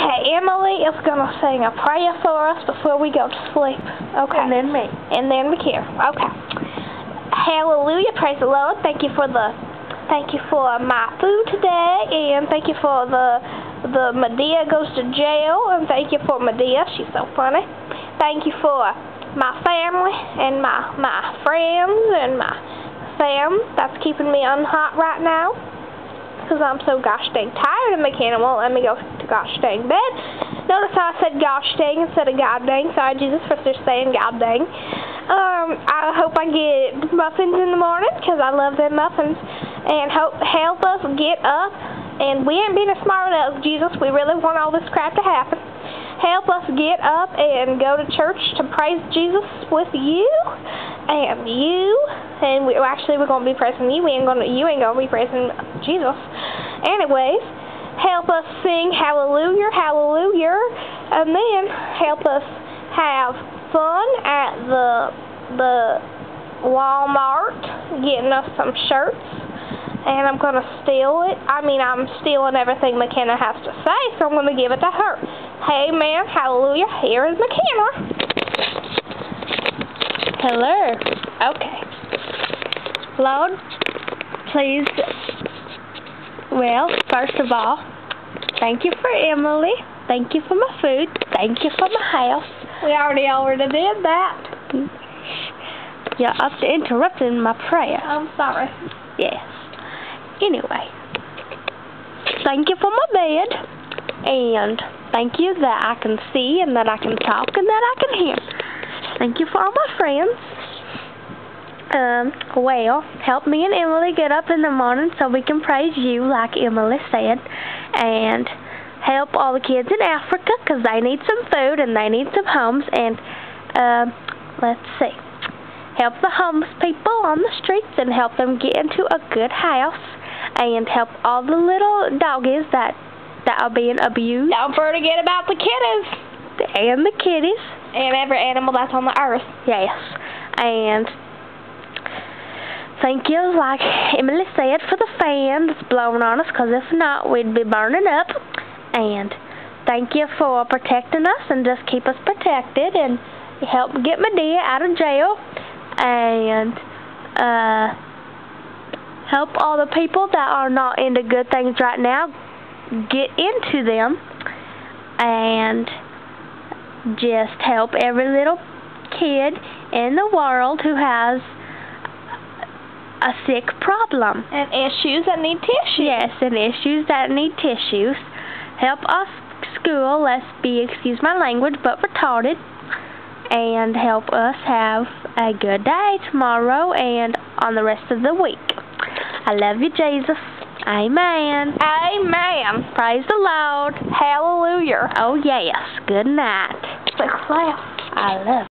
Okay, Emily is going to sing a prayer for us before we go to sleep. Okay. And then me. And then McKenna. Okay. Hallelujah. Praise the Lord. Thank you for the thank you for my food today and thank you for the the Madea goes to jail and thank you for Madea. She's so funny. Thank you for my family and my my friends and my fam that's keeping me on unhot right now because I'm so gosh dang tired of won't let me go to gosh dang bed. Notice how I said gosh dang instead of god dang. Sorry, Jesus, for just saying god dang. Um, I hope I get muffins in the morning because I love them muffins. And help us get up. And we ain't being as smart enough, Jesus. We really want all this crap to happen. Help us get up and go to church to praise Jesus with you and you. And we actually we're gonna be praising you. We ain't gonna you ain't gonna be praising Jesus. Anyways, help us sing hallelujah, hallelujah, and then help us have fun at the the Walmart getting us some shirts. And I'm going to steal it. I mean, I'm stealing everything McKenna has to say, so I'm going to give it to her. Hey, man, hallelujah, here is McKenna. Hello. Okay. Lord, please, well, first of all, thank you for Emily. Thank you for my food. Thank you for my house. We already already did that. You're up to interrupting my prayer. I'm sorry. Yes. Anyway, thank you for my bed, and thank you that I can see and that I can talk and that I can hear. Thank you for all my friends. Um, well, help me and Emily get up in the morning so we can praise you, like Emily said, and help all the kids in Africa because they need some food and they need some homes. And um, let's see, help the homeless people on the streets and help them get into a good house, and help all the little doggies that that are being abused Don't forget about the kitties and the kitties. and every animal that's on the earth. Yes. And thank you, like Emily said, for the fan that's blowing on us, because if not, we'd be burning up. And thank you for protecting us and just keep us protected and help get Madea out of jail. And uh, help all the people that are not into good things right now get into them. And just help every little kid in the world who has a sick problem. And issues that need tissue. Yes, and issues that need tissues. Help us school, let's be, excuse my language, but retarded. And help us have a good day tomorrow and on the rest of the week. I love you, Jesus. Amen. Amen. Praise the Lord. Hallelujah. Oh, yes. Good night. I love